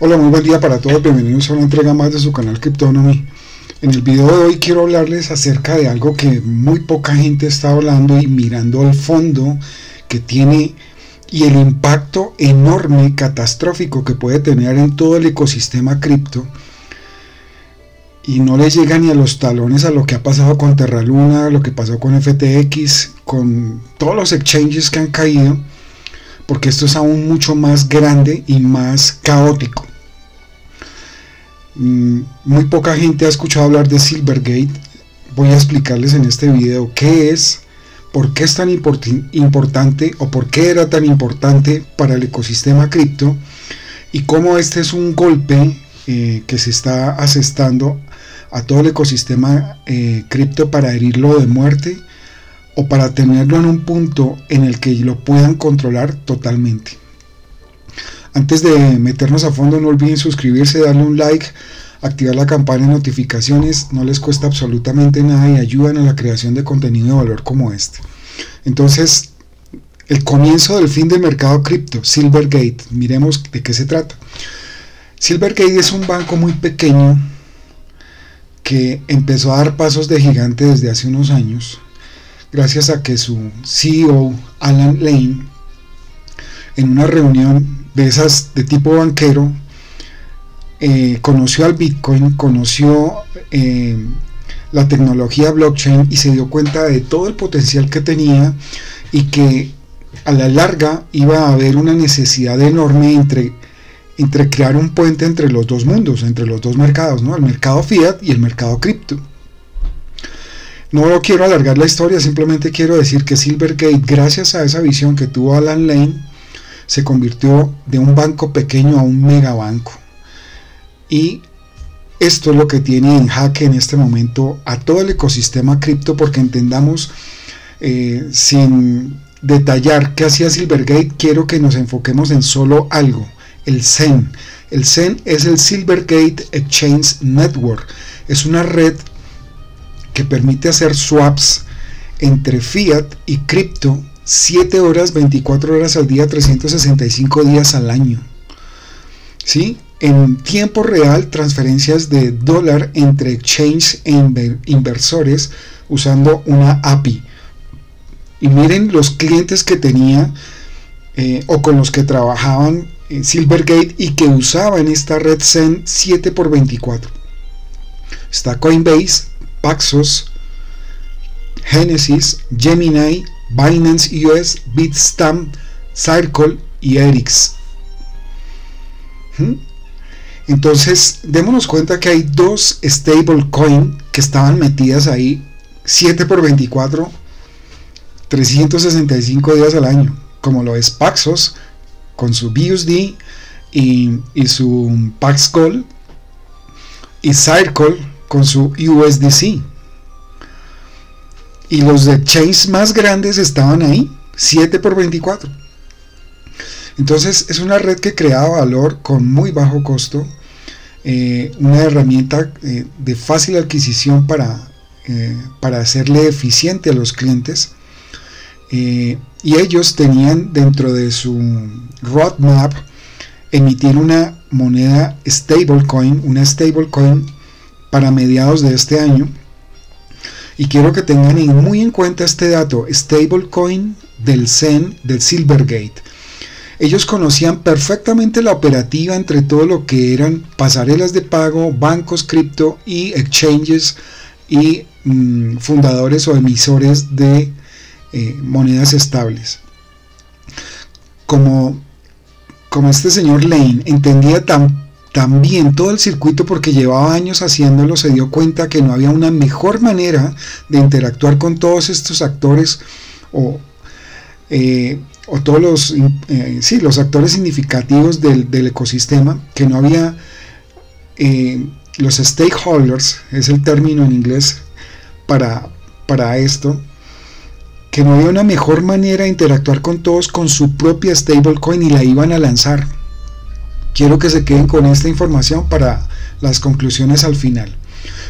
Hola, muy buen día para todos, bienvenidos a una entrega más de su canal Cryptonomy. En el video de hoy quiero hablarles acerca de algo que muy poca gente está hablando y mirando al fondo que tiene y el impacto enorme, catastrófico que puede tener en todo el ecosistema cripto y no le llega ni a los talones a lo que ha pasado con Terraluna, lo que pasó con FTX, con todos los exchanges que han caído, porque esto es aún mucho más grande y más caótico. Mm, muy poca gente ha escuchado hablar de Silvergate. Voy a explicarles en este video qué es, por qué es tan importante o por qué era tan importante para el ecosistema cripto y cómo este es un golpe eh, que se está asestando a todo el ecosistema eh, cripto para herirlo de muerte o para tenerlo en un punto en el que lo puedan controlar totalmente. Antes de meternos a fondo, no olviden suscribirse, darle un like, activar la campana de notificaciones, no les cuesta absolutamente nada y ayudan a la creación de contenido de valor como este. Entonces, el comienzo del fin del mercado cripto, Silvergate, miremos de qué se trata. Silvergate es un banco muy pequeño que empezó a dar pasos de gigante desde hace unos años, gracias a que su CEO, Alan Lane, en una reunión de esas de tipo banquero, eh, conoció al Bitcoin, conoció eh, la tecnología blockchain y se dio cuenta de todo el potencial que tenía y que a la larga iba a haber una necesidad enorme entre, entre crear un puente entre los dos mundos, entre los dos mercados, ¿no? el mercado fiat y el mercado cripto. No quiero alargar la historia, simplemente quiero decir que Silvergate, gracias a esa visión que tuvo Alan Lane, se convirtió de un banco pequeño a un megabanco. Y esto es lo que tiene en jaque en este momento a todo el ecosistema cripto porque entendamos eh, sin detallar qué hacía Silvergate, quiero que nos enfoquemos en solo algo, el CEN. El CEN es el Silvergate Exchange Network. Es una red que permite hacer swaps entre fiat y cripto 7 horas, 24 horas al día, 365 días al año. ¿Sí? En tiempo real, transferencias de dólar entre exchange e inversores usando una API. Y miren los clientes que tenía eh, o con los que trabajaban en Silvergate y que usaban esta red Zen 7 x 24. Está Coinbase, Paxos, Genesis, Gemini, Binance US, Bitstamp, Circle y Erix. ¿Mm? Entonces, démonos cuenta que hay dos stablecoin que estaban metidas ahí 7 por 24, 365 días al año, como lo es Paxos con su BUSD y, y su Paxcol y Circle con su USDC y los de Chase más grandes estaban ahí, 7 por 24. Entonces es una red que creaba valor con muy bajo costo, eh, una herramienta eh, de fácil adquisición para, eh, para hacerle eficiente a los clientes. y ellos tenían dentro de su roadmap emitir una moneda stablecoin, una stablecoin para mediados de este año y quiero que tengan muy en cuenta este dato, stablecoin del Zen del Silvergate. Ellos conocían perfectamente la operativa entre todo lo que eran pasarelas de pago, bancos cripto y exchanges y mm, fundadores o emisores de eh, monedas estables. Como, como este señor Lane entendía tan también todo el circuito porque llevaba años haciéndolo se dio cuenta que no había una mejor manera de interactuar con todos estos actores o, eh, todos los, eh, los actores significativos del, ecosistema, que no había eh, los stakeholders, es el término en inglés para, para esto, que no había una mejor manera de interactuar con todos con su propia stablecoin y la iban a lanzar quiero que se queden con esta información para las conclusiones al final.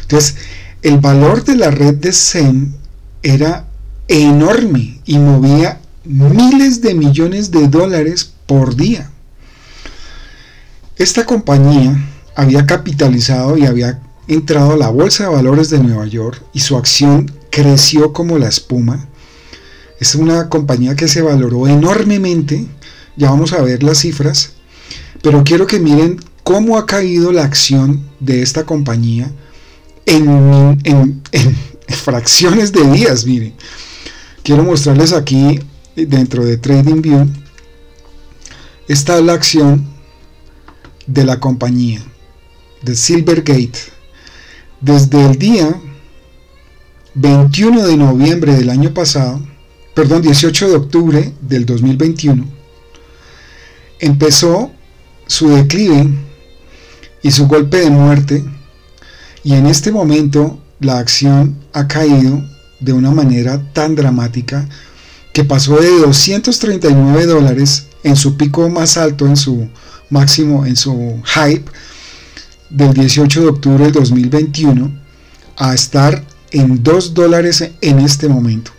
Entonces, el valor de la red de Zen era enorme y movía miles de millones de dólares por día. Esta compañía había capitalizado y había entrado a la Bolsa de Valores de Nueva York y su acción creció como la espuma. Es una compañía que se valoró enormemente, ya vamos a ver las cifras, pero quiero que miren cómo ha caído la acción de esta compañía en, fracciones de días, miren. Quiero mostrarles aquí dentro de TradingView, esta es la acción de la compañía, de Silvergate. Desde el día 21 de noviembre del año pasado, perdón, 18 de octubre del 2021, empezó su declive y su golpe de muerte y en este momento la acción ha caído de una manera tan dramática que pasó de 239 dólares en su pico más alto, en su máximo, en su hype del 18 de octubre del 2021 a estar en 2 dólares en este momento.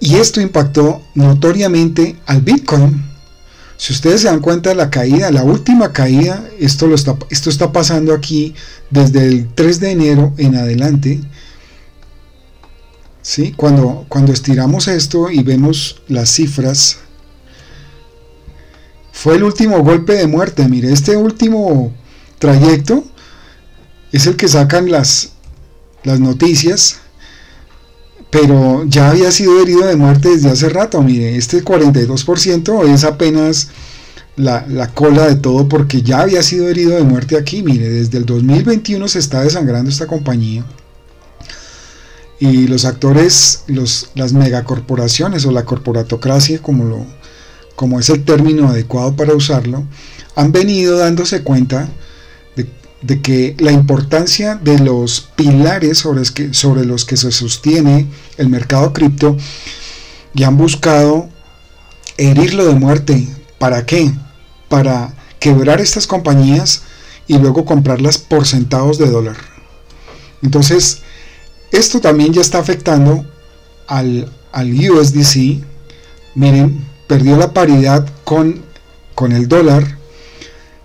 Y esto impactó notoriamente al Bitcoin. Si ustedes se dan cuenta de la caída, la última caída, esto, lo está, esto está pasando aquí desde el 3 de enero en adelante. ¿Sí? Cuando, cuando estiramos esto y vemos las cifras, fue el último golpe de muerte. Mire, este último trayecto es el que sacan las, las noticias pero ya había sido herido de muerte desde hace rato. Mire, este 42% es apenas la, la, cola de todo porque ya había sido herido de muerte aquí. Mire, desde el 2021 se está desangrando esta compañía. Y los actores, los, las megacorporaciones o la corporatocracia, como, lo, como es el término adecuado para usarlo, han venido dándose cuenta de que la importancia de los pilares sobre, los que se sostiene el mercado cripto y han buscado herirlo de muerte. ¿Para qué? Para quebrar estas compañías y luego comprarlas por centavos de dólar. Entonces, esto también ya está afectando al, al USDC. Miren, perdió la paridad con, con el dólar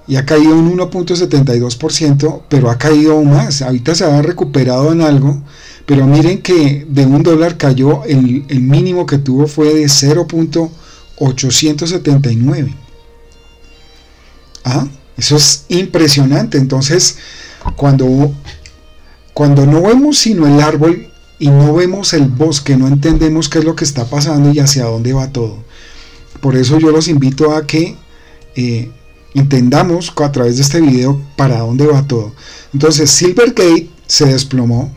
y ha caído un 1.72%, pero ha caído aún más. Ahorita se ha recuperado en algo, pero miren que de un dólar cayó, el, mínimo que tuvo fue de 0.879. ¿Ah? Eso es impresionante. Entonces, cuando, cuando no vemos sino el árbol y no vemos el bosque, no entendemos qué es lo que está pasando y hacia dónde va todo. Por eso yo los invito a que eh, entendamos a través de este video para dónde va todo. Entonces Silvergate se desplomó.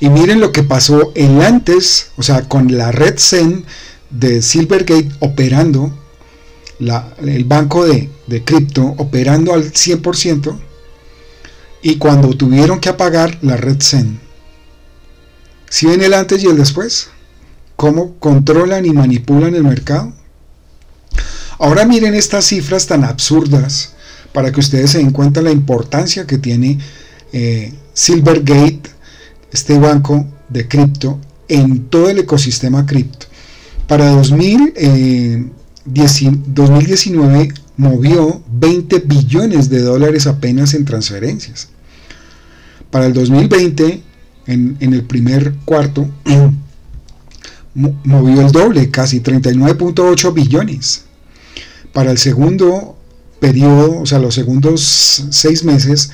Y miren lo que pasó el antes, o sea, con la red Zen de Silvergate operando, el banco de, de cripto operando al 100%, y cuando tuvieron que apagar la red Zen. Si ven el antes y el después? ¿Cómo controlan y manipulan el mercado? Ahora miren estas cifras tan absurdas para que ustedes se den cuenta la importancia que tiene eh, Silvergate, este banco de cripto, en todo el ecosistema cripto. Para 2019 eh, movió 20 billones de dólares apenas en transferencias. Para el 2020, en, en el primer cuarto, movió el doble, casi 39.8 billones para el segundo periodo, o sea, los segundos seis meses,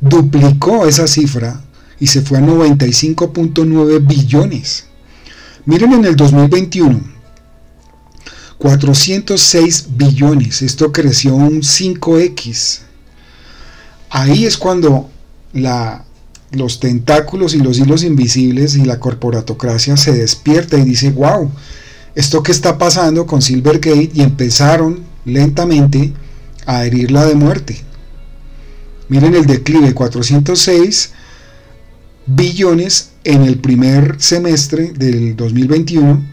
duplicó esa cifra y se fue a 95.9 billones. Miren en el 2021, 406 billones, esto creció un 5x. Ahí es cuando los tentáculos y los hilos invisibles y la corporatocracia se despierta y dice, wow, esto que está pasando con Silvergate y empezaron lentamente a herirla de muerte. Miren el declive, 406 billones en el primer semestre del 2021,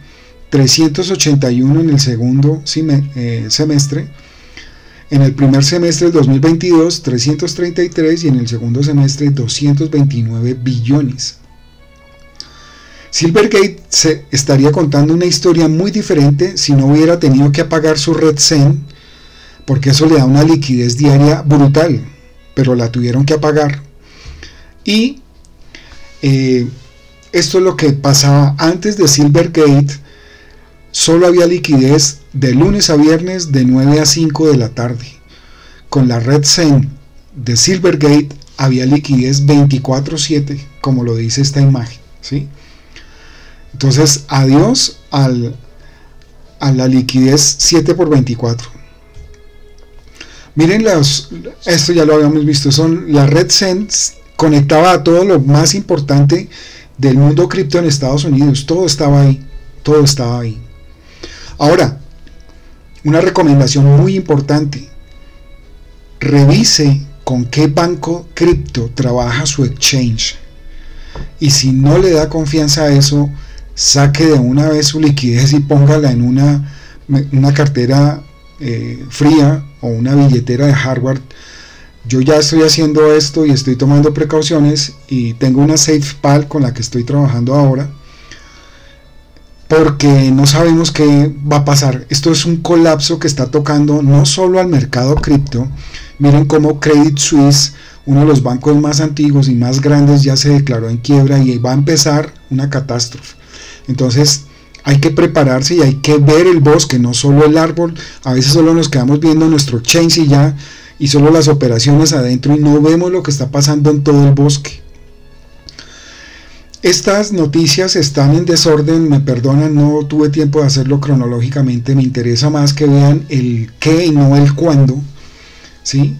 381 en el segundo eh, semestre, en el primer semestre del 2022 333 y en el segundo semestre 229 billones. Silvergate se estaría contando una historia muy diferente si no hubiera tenido que apagar su red Zen porque eso le da una liquidez diaria brutal, pero la tuvieron que apagar. Y eh, esto es lo que pasaba antes de Silvergate, solo había liquidez de lunes a viernes de 9 a 5 de la tarde. Con la red Zen de Silvergate había liquidez 24/7, como lo dice esta imagen. ¿sí? Entonces, adiós al, a la liquidez 7 por 24. Miren, los, esto ya lo habíamos visto, son la red Sense conectaba a todo lo más importante del mundo cripto en Estados Unidos. Todo estaba ahí, todo estaba ahí. Ahora, una recomendación muy importante. Revise con qué banco cripto trabaja su exchange. Y si no le da confianza a eso, saque de una vez su liquidez y póngala en una, una cartera eh, fría o una billetera de hardware. Yo ya estoy haciendo esto y estoy tomando precauciones y tengo una SafePal con la que estoy trabajando ahora porque no sabemos qué va a pasar. Esto es un colapso que está tocando no solo al mercado cripto. Miren cómo Credit Suisse, uno de los bancos más antiguos y más grandes, ya se declaró en quiebra y va a empezar una catástrofe. Entonces hay que prepararse y hay que ver el bosque, no solo el árbol. A veces solo nos quedamos viendo nuestro chain y ya y solo las operaciones adentro y no vemos lo que está pasando en todo el bosque. Estas noticias están en desorden, me perdonan, no tuve tiempo de hacerlo cronológicamente, me interesa más que vean el qué y no el cuándo. ¿sí?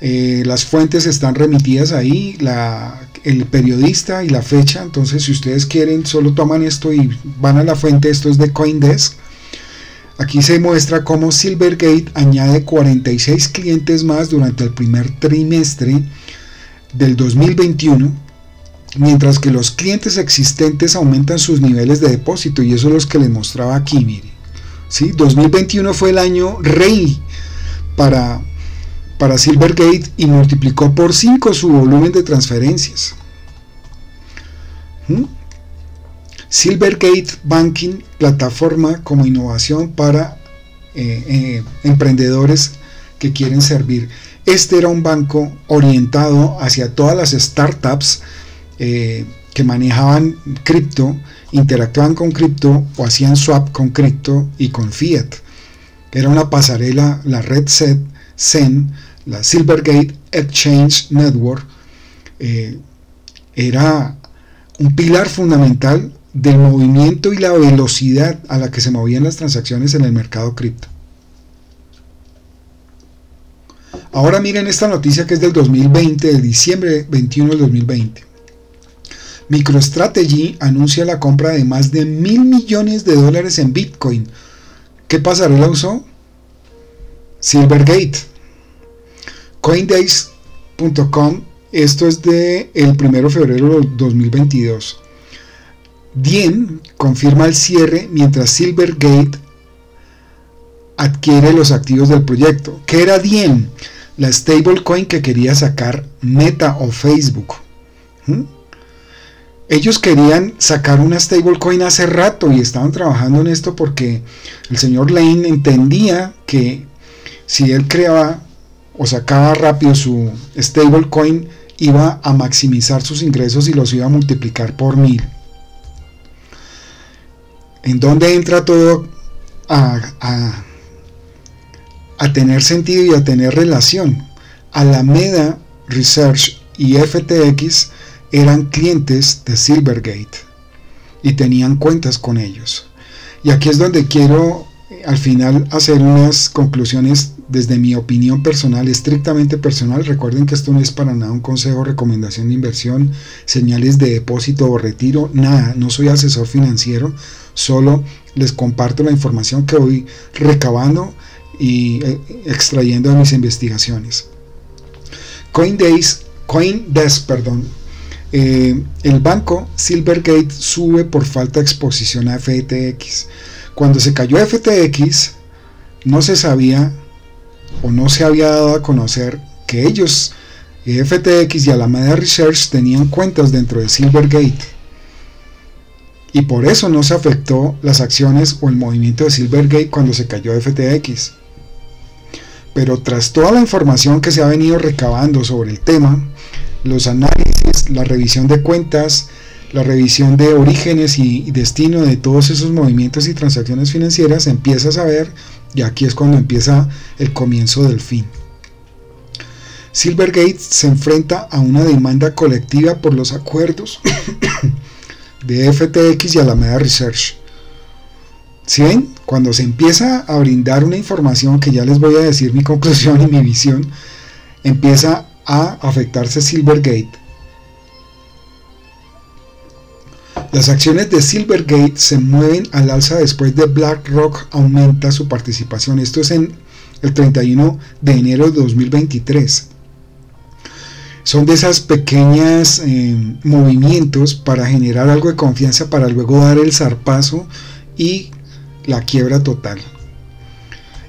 Eh, las fuentes están remitidas ahí, la, el periodista y la fecha. Entonces, si ustedes quieren, solo toman esto y van a la fuente. Esto es de Coindesk. Aquí se muestra cómo Silvergate añade 46 clientes más durante el primer trimestre del 2021, mientras que los clientes existentes aumentan sus niveles de depósito. Y eso es lo que les mostraba aquí, mire. ¿Sí? 2021 fue el año rey para para Silvergate y multiplicó por 5 su volumen de transferencias. ¿Mm? Silvergate Banking, plataforma como innovación para eh, eh, emprendedores que quieren servir. Este era un banco orientado hacia todas las startups eh, que manejaban cripto, interactuaban con cripto o hacían swap con cripto y con fiat. Era una pasarela, la red set, Zen, la Silvergate Exchange Network, eh, era un pilar fundamental del movimiento y la velocidad a la que se movían las transacciones en el mercado cripto. Ahora miren esta noticia que es del 2020, de diciembre 21 del 2020. MicroStrategy anuncia la compra de más de mil millones de dólares en Bitcoin. ¿Qué pasarela usó? Silvergate. Coindays.com, esto es de el 1 de febrero de 2022. Diem confirma el cierre mientras Silvergate adquiere los activos del proyecto. ¿Qué era Diem? La stablecoin que quería sacar Meta o Facebook. Ellos querían sacar una stablecoin hace rato y estaban trabajando en esto porque el señor Lane entendía que si él creaba o sacaba rápido su stablecoin, iba a maximizar sus ingresos y los iba a multiplicar por mil. ¿En dónde entra todo a, a, tener sentido y a tener relación? Alameda Research y FTX eran clientes de Silvergate y tenían cuentas con ellos. Y aquí es donde quiero al final hacer unas conclusiones desde mi opinión personal, estrictamente personal. Recuerden que esto no es para nada un consejo, recomendación de inversión, señales de depósito o retiro, nada. No soy asesor financiero, solo les comparto la información que voy recabando y eh, extrayendo de mis investigaciones. Coindesk, Coindesk, perdón. Eh, el banco Silvergate sube por falta de exposición a FTX. Cuando se cayó FTX, no se sabía o no se había dado a conocer que ellos, FTX y Alameda Research, tenían cuentas dentro de Silvergate. Y por eso no se afectó las acciones o el movimiento de Silvergate cuando se cayó FTX. Pero tras toda la información que se ha venido recabando sobre el tema, los análisis, la revisión de cuentas, la revisión de orígenes y, destino de todos esos movimientos y transacciones financieras, empieza a saber, y aquí es cuando empieza el comienzo del fin. Silvergate se enfrenta a una demanda colectiva por los acuerdos de FTX y Alameda Research. Si ven? Cuando se empieza a brindar una información que ya les voy a decir mi conclusión y mi visión, empieza a afectarse Silvergate Las acciones de Silvergate se mueven al alza después de BlackRock aumenta su participación. Esto es en el 31 de enero de 2023. Son de esas pequeñas eh, movimientos para generar algo de confianza para luego dar el zarpazo y la quiebra total.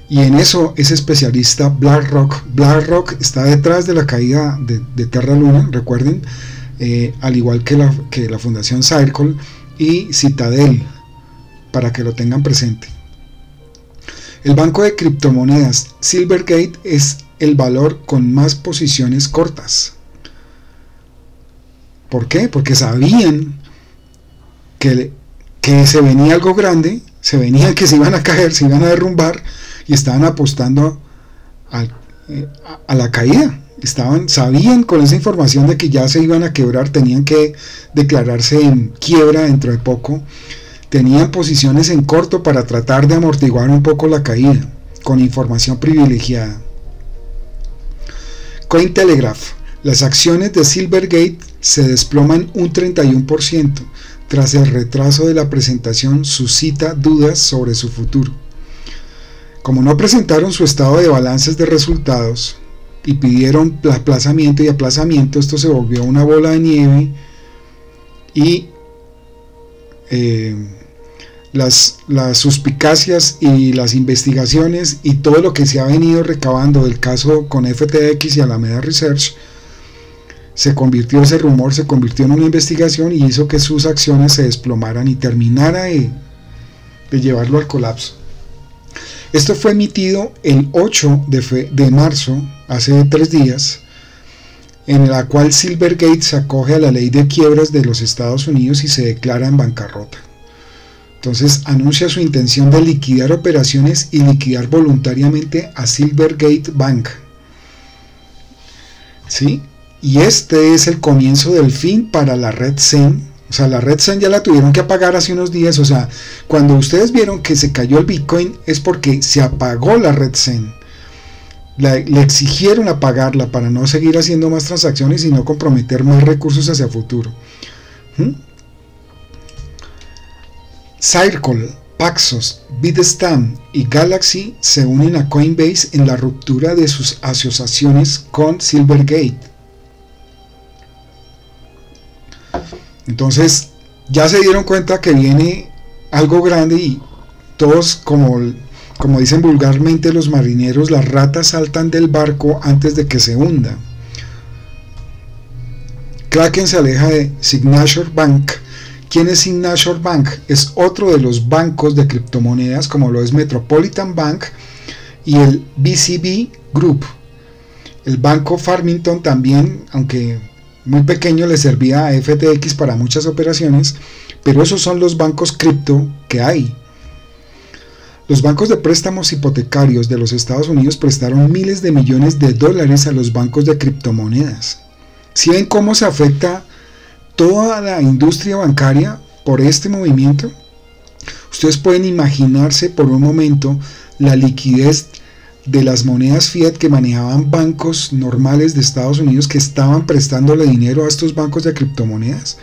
Y en eso es especialista BlackRock. BlackRock está detrás de la caída de, de Terra Luna, recuerden, eh, al igual que la, que la Fundación Circle y Citadel, para que lo tengan presente. El banco de criptomonedas Silvergate es el valor con más posiciones cortas. ¿Por qué? Porque sabían que, se venía algo grande, se venía que se iban a caer, se iban a derrumbar y estaban apostando eh, a la caída estaban, sabían con esa información de que ya se iban a quebrar, tenían que declararse en quiebra dentro de poco, tenían posiciones en corto para tratar de amortiguar un poco la caída, con información privilegiada. Cointelegraph, las acciones de Silvergate se desploman un 31%, tras el retraso de la presentación suscita dudas sobre su futuro. Como no presentaron su estado de balances de resultados, y pidieron aplazamiento y aplazamiento, esto se volvió una bola de nieve y eh, las, las suspicacias y las investigaciones y todo lo que se ha venido recabando del caso con FTX y Alameda Research, se convirtió ese rumor, se convirtió en una investigación y hizo que sus acciones se desplomaran y terminara de llevarlo al colapso. Esto fue emitido el 8 de, de marzo, hace tres días, en la cual Silvergate se acoge a la ley de quiebras de los Estados Unidos y se declara en bancarrota. Entonces anuncia su intención de liquidar operaciones y liquidar voluntariamente a Silvergate Bank. ¿Sí? Y este es el comienzo del fin para la red Zen o sea, la red Zen ya la tuvieron que apagar hace unos días. O sea, cuando ustedes vieron que se cayó el Bitcoin es porque se apagó la red Zen. le exigieron apagarla para no seguir haciendo más transacciones y no comprometer más recursos hacia futuro. ¿Mm? Circle, Paxos, Bitstamp y Galaxy se unen a Coinbase en la ruptura de sus asociaciones con Silvergate. Entonces ya se dieron cuenta que viene algo grande y todos, como, como dicen vulgarmente los marineros, las ratas saltan del barco antes de que se hunda. Kraken se aleja de Signature Bank. ¿Quién es Signature Bank? Es otro de los bancos de criptomonedas como lo es Metropolitan Bank y el BCB Group. El banco Farmington también, aunque muy pequeño le servía a FTX para muchas operaciones, pero esos son los bancos cripto que hay. Los bancos de préstamos hipotecarios de los Estados Unidos prestaron miles de millones de dólares a los bancos de criptomonedas. Si ven cómo se afecta toda la industria bancaria por este movimiento, ustedes pueden imaginarse por un momento la liquidez de las monedas fiat que manejaban bancos normales de Estados Unidos que estaban prestándole dinero a estos bancos de criptomonedas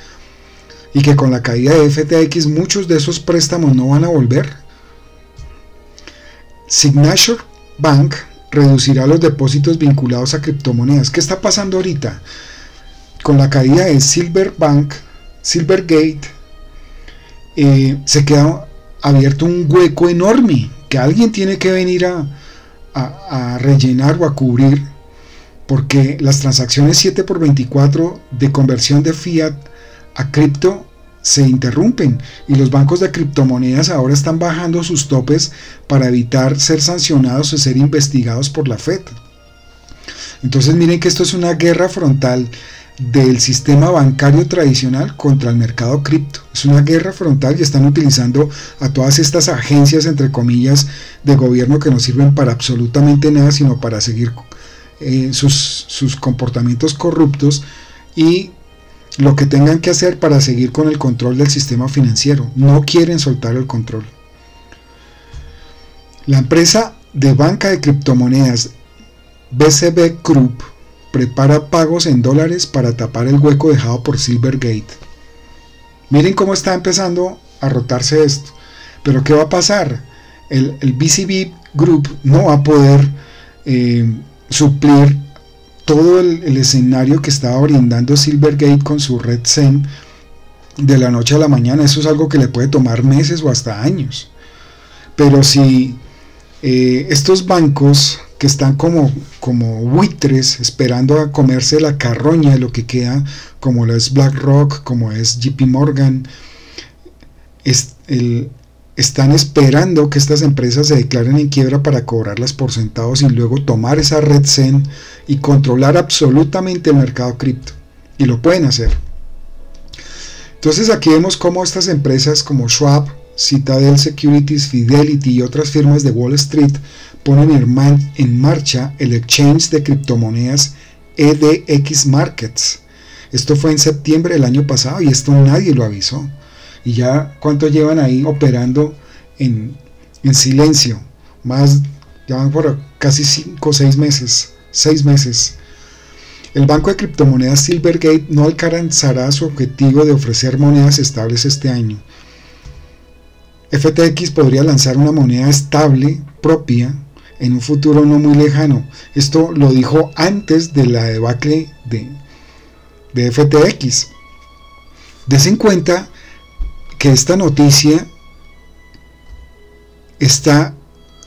y que con la caída de FTX muchos de esos préstamos no van a volver. Signature Bank reducirá los depósitos vinculados a criptomonedas. ¿Qué está pasando ahorita? Con la caída de Silver Bank, Silvergate, eh, se queda abierto un hueco enorme que alguien tiene que venir a, a, rellenar o a cubrir porque las transacciones 7 por 24 de conversión de fiat a cripto se interrumpen y los bancos de criptomonedas ahora están bajando sus topes para evitar ser sancionados o ser investigados por la Fed. Entonces miren que esto es una guerra frontal del sistema bancario tradicional contra el mercado cripto. Es una guerra frontal y están utilizando a todas estas agencias, entre comillas, de gobierno que no sirven para absolutamente nada, sino para seguir eh, sus, sus comportamientos corruptos y lo que tengan que hacer para seguir con el control del sistema financiero. No quieren soltar el control. La empresa de banca de criptomonedas BCB Group prepara pagos en dólares para tapar el hueco dejado por Silvergate. Miren cómo está empezando a rotarse esto. Pero ¿qué va a pasar? El, BCB Group no va a poder eh, suplir todo el, escenario que estaba brindando Silvergate con su red Zen de la noche a la mañana. Eso es algo que le puede tomar meses o hasta años. Pero si eh, estos bancos que están como, como buitres esperando a comerse la carroña de lo que queda, como lo es BlackRock, como es JP Morgan, están esperando que estas empresas se declaren en quiebra para cobrarlas por centavos y luego tomar esa red Zen y controlar absolutamente el mercado cripto. Y lo pueden hacer. Entonces aquí vemos cómo estas empresas como Schwab, Citadel Securities, Fidelity y otras firmas de Wall Street ponen en marcha el exchange de criptomonedas EDX Markets. Esto fue en septiembre del año pasado y esto nadie lo avisó. Y ya cuánto llevan ahí operando en, silencio. Más, ya van por casi 5 o 6 meses. 6 meses. El banco de criptomonedas Silvergate no alcanzará su objetivo de ofrecer monedas estables este año. FTX podría lanzar una moneda estable propia en un futuro no muy lejano. Esto lo dijo antes de la debacle de, de FTX. Des en cuenta que esta noticia está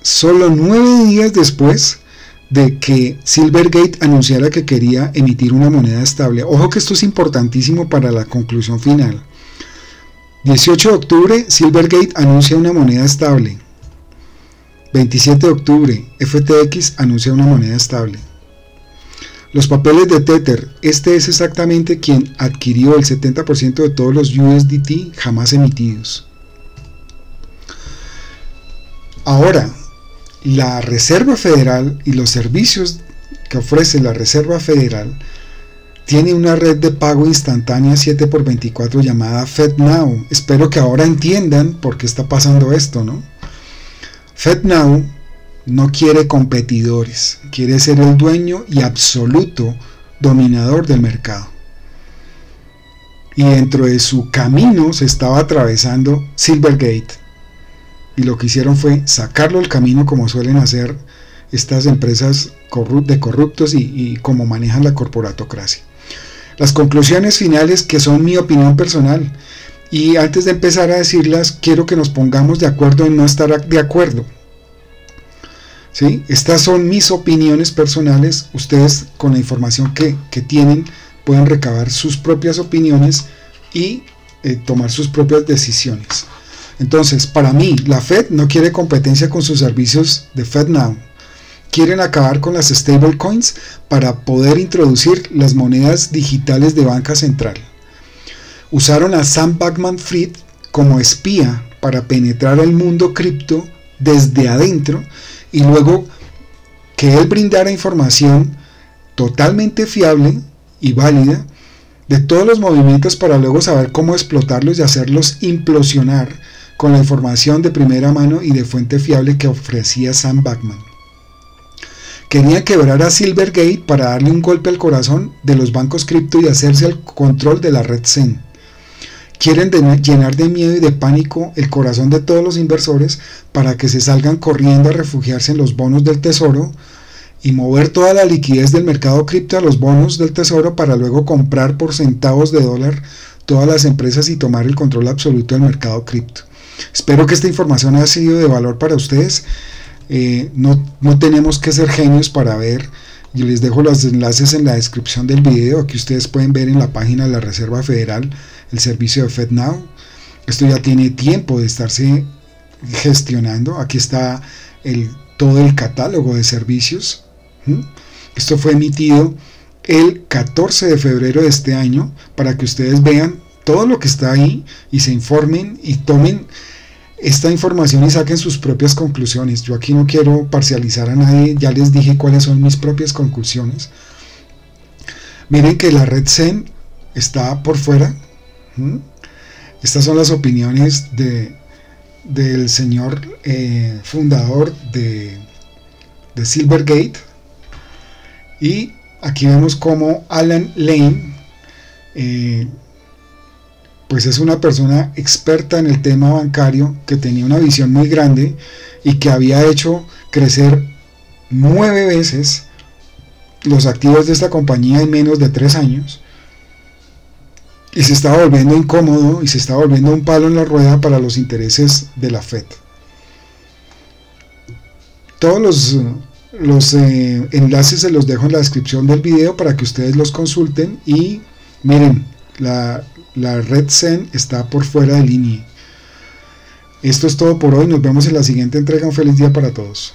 solo nueve días después de que Silvergate anunciara que quería emitir una moneda estable. Ojo que esto es importantísimo para la conclusión final. 18 de octubre, Silvergate anuncia una moneda estable. 27 de octubre, FTX anuncia una moneda estable. Los papeles de Tether, este es exactamente quien adquirió el 70% de todos los USDT jamás emitidos. Ahora, la Reserva Federal y los servicios que ofrece la Reserva Federal tiene una red de pago instantánea 7x24 llamada FedNow. Espero que ahora entiendan por qué está pasando esto, ¿no? FedNow no quiere competidores, quiere ser el dueño y absoluto dominador del mercado. Y dentro de su camino se estaba atravesando Silvergate. Y lo que hicieron fue sacarlo del camino como suelen hacer estas empresas de corruptos y, y como manejan la corporatocracia. Las conclusiones finales que son mi opinión personal y antes de empezar a decirlas, quiero que nos pongamos de acuerdo en no estar de acuerdo. ¿Sí? Estas son mis opiniones personales. Ustedes con la información que, tienen pueden recabar sus propias opiniones y eh, tomar sus propias decisiones. Entonces, para mí, la Fed no quiere competencia con sus servicios de FedNow. Quieren acabar con las stablecoins para poder introducir las monedas digitales de banca central usaron a Sam Backman Fried como espía para penetrar el mundo cripto desde adentro y luego que él brindara información totalmente fiable y válida de todos los movimientos para luego saber cómo explotarlos y hacerlos implosionar con la información de primera mano y de fuente fiable que ofrecía Sam Backman. Quería quebrar a Silvergate para darle un golpe al corazón de los bancos cripto y hacerse el control de la red Zen. Quieren llenar de miedo y de pánico el corazón de todos los inversores para que se salgan corriendo a refugiarse en los bonos del tesoro y mover toda la liquidez del mercado cripto a los bonos del tesoro para luego comprar por centavos de dólar todas las empresas y tomar el control absoluto del mercado cripto. Espero que esta información haya sido de valor para ustedes. Eh, no, no tenemos que ser genios para ver. Yo les dejo los enlaces en la descripción del video. Aquí ustedes pueden ver en la página de la Reserva Federal el servicio de FedNow. Esto ya tiene tiempo de estarse gestionando. Aquí está el, todo el catálogo de servicios. Esto fue emitido el 14 de febrero de este año para que ustedes vean todo lo que está ahí y se informen y tomen esta información y saquen sus propias conclusiones. Yo aquí no quiero parcializar a nadie, ya les dije cuáles son mis propias conclusiones. Miren que la red Zen está por fuera. Estas son las opiniones de, del señor eh, fundador de, de Silvergate. Y aquí vemos como Alan Lane eh, pues es una persona experta en el tema bancario que tenía una visión muy grande y que había hecho crecer nueve veces los activos de esta compañía en menos de tres años y se estaba volviendo incómodo y se estaba volviendo un palo en la rueda para los intereses de la Fed. Todos los, los eh, enlaces se los dejo en la descripción del video para que ustedes los consulten y miren, la, la red Zen está por fuera de línea. Esto es todo por hoy. Nos vemos en la siguiente entrega. Un feliz día para todos.